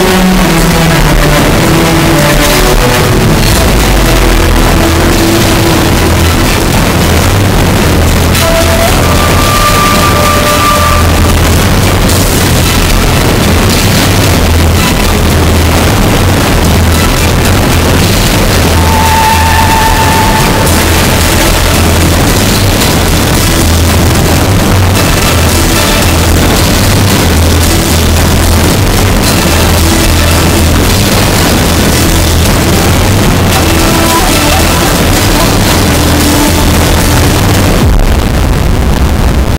Amen.